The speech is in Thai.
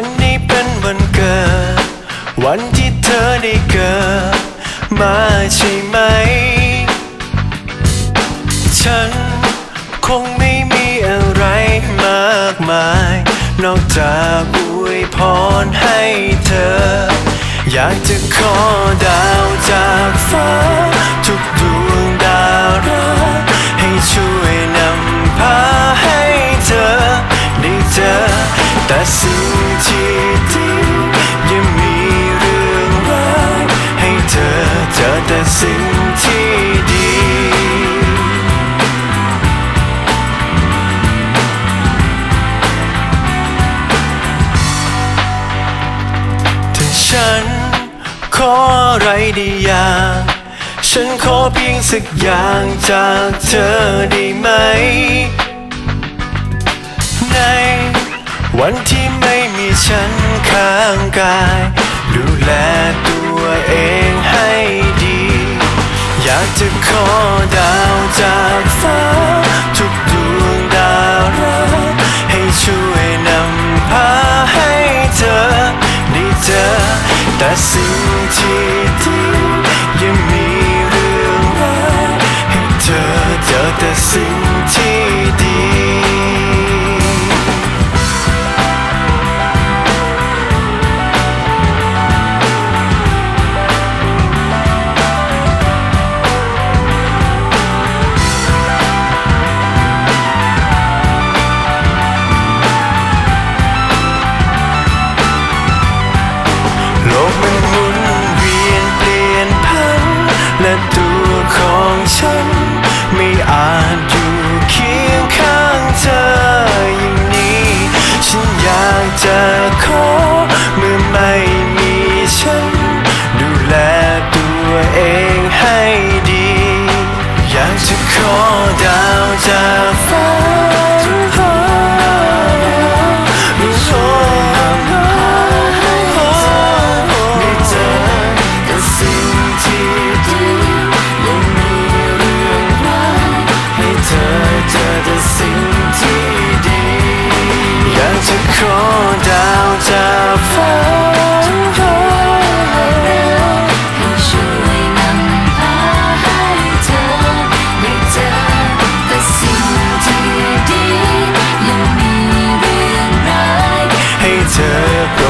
วันนี้เป็นวันเกิด วันที่เธอได้เกิด มาใช่ไหม ฉันคงไม่มีอะไรมากมาย นอกจากอวยพรให้เธอ อยากจะขอดาวจากฟ้า สิ่งที่ดีถ้าฉันขออะไรได้อย่างฉันขอเพียงสักอย่างจากเธอได้ไหม ในวันที่ไม่มีฉันข้างกาย จะขอดาวจากฟ้า ทุกดวงดาวรักให้ช่วยนำพาให้เธอได้เจอแต่สิ่งที่ circle